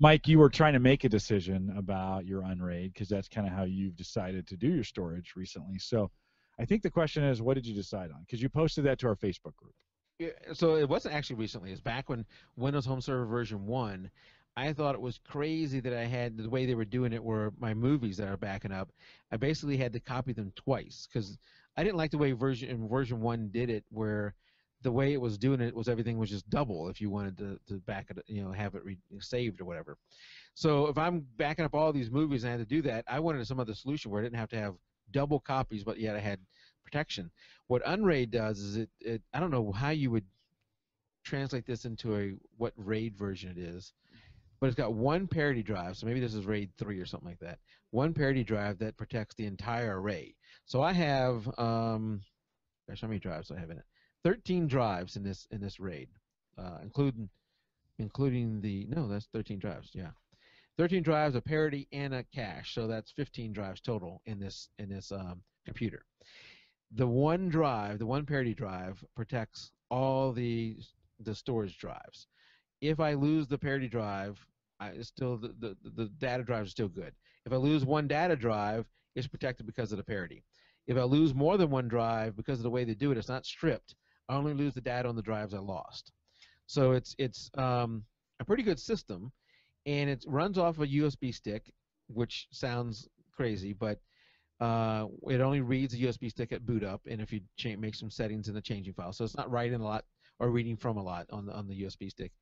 Mike, you were trying to make a decision about your unraid because that's kind of how you've decided to do your storage recently. So, I think the question is, what did you decide on? Because you posted that to our Facebook group. Yeah, so it wasn't actually recently. It's back when Windows Home Server version one. I thought it was crazy that I had the way they were doing it were my movies that are backing up. I basically had to copy them twice because I didn't like the way version version one did it, where the way it was doing it was everything was just double if you wanted to, to back it, you know, have it re- saved or whatever. So if I'm backing up all these movies and I had to do that, I wanted some other solution where I didn't have to have double copies, but yet I had protection. What Unraid does is it, it I don't know how you would translate this into a what RAID version it is, but it's got one parity drive. So maybe this is RAID three or something like that. One parity drive that protects the entire array. So I have um, gosh, how many drives do I have in it? 13 drives in this in this RAID, uh, including including the no, that's 13 drives. Yeah, 13 drives, a parity, and a cache. So that's 15 drives total in this in this um, computer. The one drive, the one parity drive, protects all the the storage drives. If I lose the parity drive, I still the, the, the data drive is still good. If I lose one data drive, it's protected because of the parity. If I lose more than one drive because of the way they do it, it's not stripped. I only lose the data on the drives I lost. So it's it's um, a pretty good system, and it runs off a USB stick, which sounds crazy, but uh, it only reads a USB stick at boot up, and if you make some settings in the changing file, so it's not writing a lot or reading from a lot on the on the USB stick.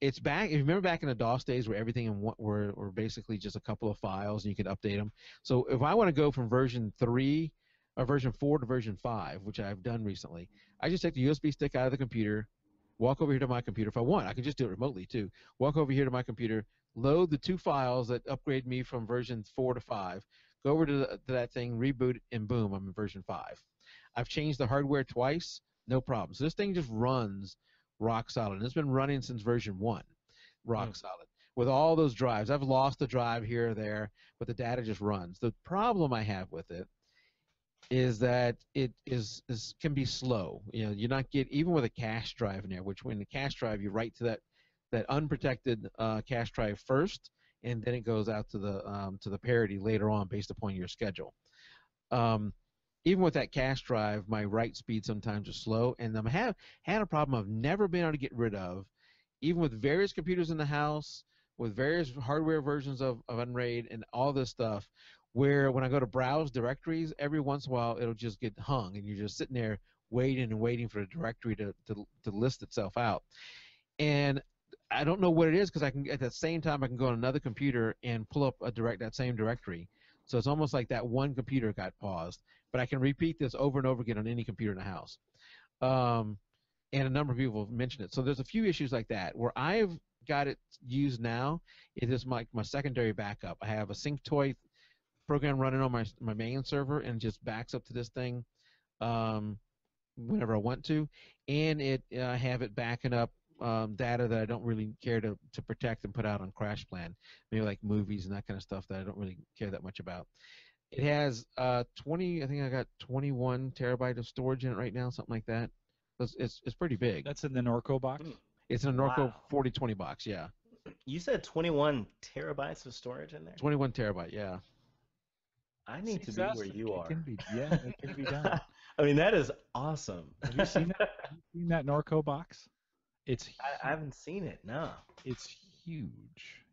It's back. If you remember back in the DOS days, where everything in were were basically just a couple of files, and you could update them. So if I want to go from version three or version 4 to version 5, which I've done recently, I just take the USB stick out of the computer, walk over here to my computer if I want. I can just do it remotely too. Walk over here to my computer, load the two files that upgrade me from version 4 to 5, go over to, the, to that thing, reboot, and boom, I'm in version 5. I've changed the hardware twice, no problem. So this thing just runs rock solid. And it's been running since version 1, rock mm. solid. With all those drives, I've lost a drive here or there, but the data just runs. The problem I have with it is that it is, is can be slow. You know, you're not get even with a cache drive in there, which when the cache drive you write to that that unprotected uh, cache drive first, and then it goes out to the um, to the parity later on based upon your schedule. Um, even with that cache drive, my write speed sometimes is slow, and I have had a problem I've never been able to get rid of, even with various computers in the house, with various hardware versions of, of Unraid and all this stuff, where when I go to browse directories, every once in a while it'll just get hung, and you're just sitting there waiting and waiting for the directory to, to, to list itself out. And I don't know what it is because I can at the same time I can go on another computer and pull up a direct that same directory. So it's almost like that one computer got paused, but I can repeat this over and over again on any computer in the house. Um, and a number of people have mentioned it. So there's a few issues like that where I've got it used now. It is my my secondary backup. I have a SyncToy program running on my my main server and just backs up to this thing um, whenever I want to, and it uh, have it backing up um, data that I don't really care to, to protect and put out on CrashPlan, maybe like movies and that kind of stuff that I don't really care that much about. It has uh, 20, I think I got 21 terabyte of storage in it right now, something like that. It's, it's, it's pretty big. That's in the Norco box? It's in a Norco wow. 4020 box, yeah. You said 21 terabytes of storage in there? 21 terabyte, yeah. I need to be where you are. Can be, yeah, it can be done. I mean, that is awesome. Have you seen that? Have you seen that Norco box? It's. I, I, haven't seen it. No. It's huge.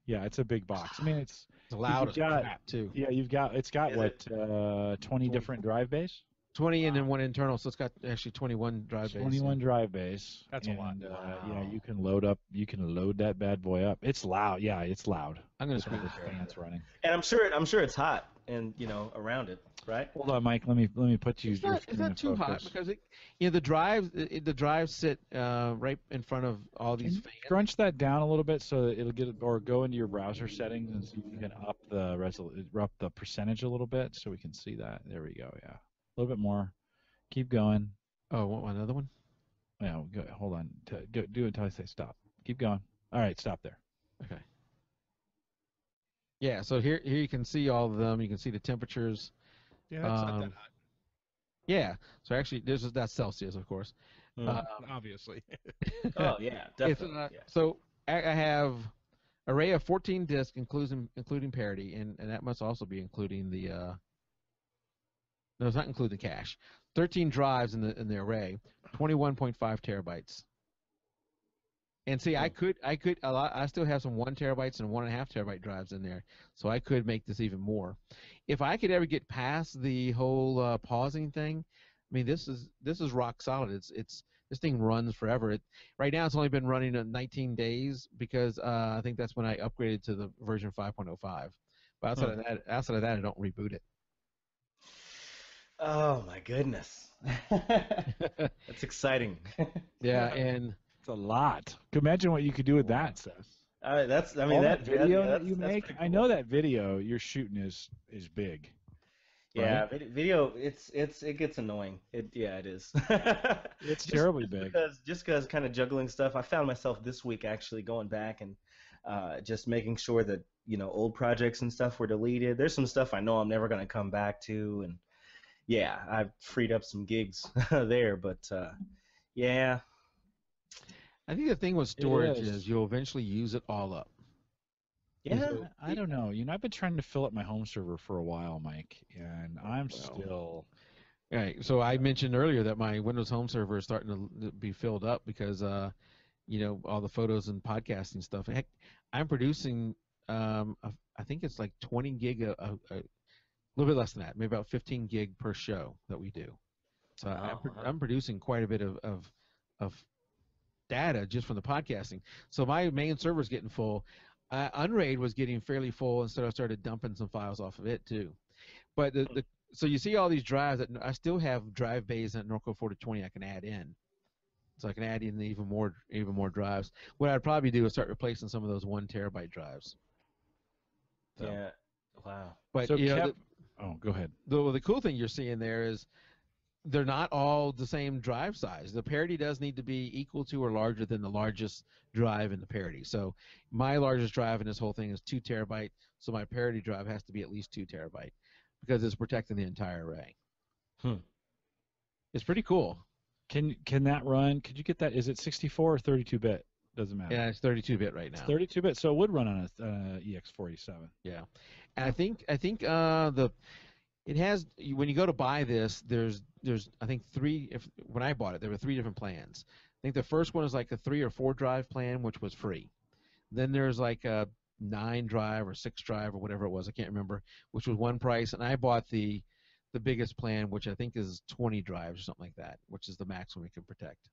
Yeah, it's a big box. I mean, it's, it's loud got, crap too. Yeah, you've got it's got is what it? uh, 20 different drive bays. 20 wow. and then one internal, so it's got actually 21 drive 21 bays. 21 drive bays. That's and, a lot. Uh, wow. Yeah, you can load up. You can load that bad boy up. It's loud. Yeah, it's loud. I'm gonna screen the fans running. And I'm sure. It, I'm sure it's hot and you know around it, right? Hold on, Mike. Let me let me put you. It's not, it's not too focus. hot because it, you know the drives the drives sit uh, right in front of all these fans. Crunch that down a little bit so that it'll get or go into your browser settings and see if you can up the resol up the percentage a little bit so we can see that. There we go. Yeah, a little bit more. Keep going. Oh, want another one? Yeah, go, hold on. Do, do it until I say stop. Keep going. All right, stop there. Okay. Yeah, so here here you can see all of them. You can see the temperatures. Yeah, that's um, not that um, hot. Yeah, so actually, this is that's Celsius, of course. Mm. Uh, obviously. oh yeah, definitely. Uh, yeah. So I, I have array of 14 disks, including including parity, and, and that must also be including the. Uh, no, it's not including the cache. 13 drives in the in the array, 21.5 terabytes. And see, I could, I could, a lot, I still have some one terabytes and one and a half terabyte drives in there, so I could make this even more. If I could ever get past the whole uh, pausing thing, I mean, this is this is rock solid. It's it's this thing runs forever. It right now it's only been running in 19 days because uh, I think that's when I upgraded to the version 5.05. But outside of that, outside of that, I don't reboot it. Oh my goodness. That's exciting. Yeah, and It's a lot. Imagine what you could do with that, Seth. Uh, that's I mean that, that video that, that you make. pretty I know that video you're shooting is is big. Yeah, right? video it's it's it gets annoying. It yeah, it is. It's Just- terribly just big. Because just because kind of juggling stuff, I found myself this week actually going back and uh, just making sure that you know old projects and stuff were deleted. There's some stuff I know I'm never gonna come back to, and yeah, I've freed up some gigs there. But uh, yeah, I think the thing with storage is. is. you'll eventually use it all up. yeah, So- I don't know. You know, I've been trying to fill up my home server for a while, Mike, and I'm Well. still. Right. So I mentioned earlier that my Windows Home server is starting to be filled up because, uh, you know, all the photos and podcasting stuff. Heck, I'm producing. Um, a- I think it's like 20 gig, a, a, a little bit less than that, maybe about 15 gig per show that we do. So I'm, pro-. I'm producing quite a bit of, of of data just from the podcasting. So my main server's getting full. Uh, Unraid was getting fairly full, and so I started dumping some files off of it too. But the, the so you see all these drives that I still have drive bays at Norco 4020 I can add in. So I can add in even more even more drives. What I'd probably do is start replacing some of those one terabyte drives. So- yeah. Wow. But so you know, Kev- the, oh, go ahead. the the cool thing you're seeing there is they're not all the same drive size. The parity does need to be equal to or larger than the largest drive in the parity. So my largest drive in this whole thing is two terabyte. So my parity drive has to be at least two terabyte because it's protecting the entire array. Hmm. It's pretty cool. Can can that run? Could you get that? Is it 64 or 32 bit? Doesn't matter. Yeah, it's 32 bit right now. It's 32 bit, so it would run on a uh, EX47. Yeah, and I think I think uh, the it has when you go to buy this, there's there's I think three. If when I bought it, there were three different plans. I think the first one is like a three or four drive plan, which was free. Then there's like a nine drive or six drive or whatever it was, I can't remember, which was one price. And I bought the the biggest plan, which I think is 20 drives or something like that, which is the maximum we can protect.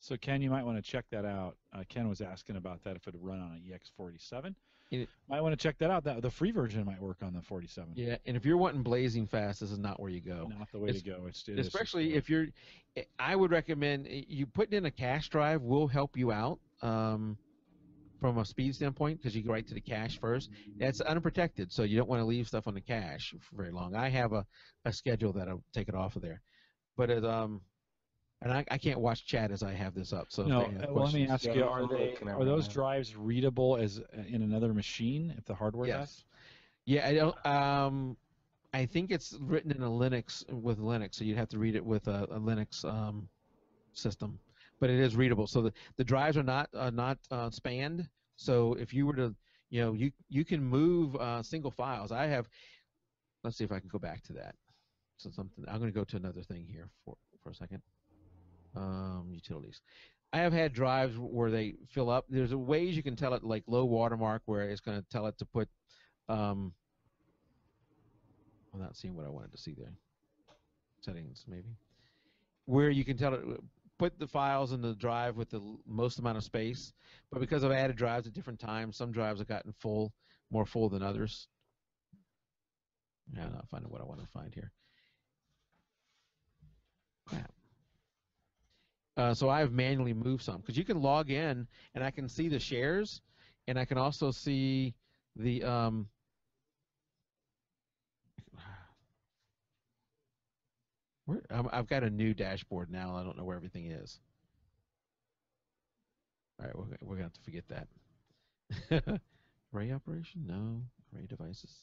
So Ken, you might want to check that out. Uh, Ken was asking about that if it would run on an EX47. It- might want to check that out. That the free version might work on the 47. Yeah, and if you're wanting blazing fast, this is not where you go. Not the way to go. It's, especially if you're eh, i would recommend eh, you putting in a cache drive will help you out um, from a speed standpoint because you go right to the cache first that's unprotected so you don't want to leave stuff on the cache for very long i have a, a schedule that'll take it off of there but it um and I, I can't watch chat as I have this up. So No, they have uh, well, let me ask Yeah, you: Are they are those now. drives readable as uh, in another machine if the hardware Yes. does? Yeah, I don't. Um, I think it's written in a Linux with Linux, so you'd have to read it with a, a Linux um, system. But it is readable. So the, the drives are not uh, not uh, spanned. So if you were to, you know, you you can move uh, single files. I have. Let's see if I can go back to that. So something. I'm going to go to another thing here for for a second. Um, utilities. I have had drives where they fill up. There's ways you can tell it like low watermark where it's going to tell it to put um, I'm not seeing what I wanted to see there. Settings, maybe. Where you can tell it, put the files in the drive with the most amount of space. But because I've added drives at different times, some drives have gotten full, more full than others. Yeah, I'm not finding what I want to find here. Uh, so I've manually moved some because you can log in and I can see the shares, and I can also see the um, where, I've got a new dashboard now. I don't know where everything is. All right, we're, we're gonna have to forget that. Array operation? No. Array devices.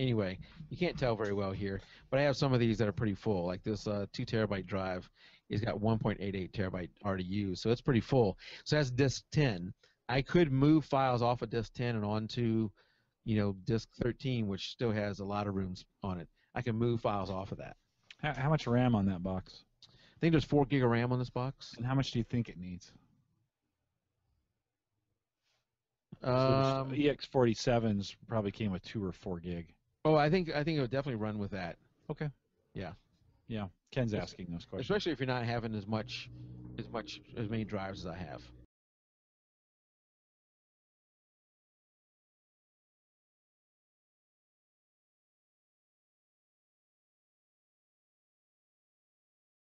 Anyway, you can't tell very well here, but I have some of these that are pretty full. Like this uh, two terabyte drive, it's got 1.88 terabyte already used, so it's pretty full. So that's disk 10. I could move files off of disk 10 and onto, you know, disk 13, which still has a lot of rooms on it. I can move files off of that. How, how much RAM on that box? I think there's four gig of RAM on this box. And how much do you think it needs? Um, EX47s probably came with two or four gig. oh, I think I think it would definitely run with that, Okay. Yeah. Yeah. Ken's asking those questions. especially if you're not having as much, as much as many drives as I have.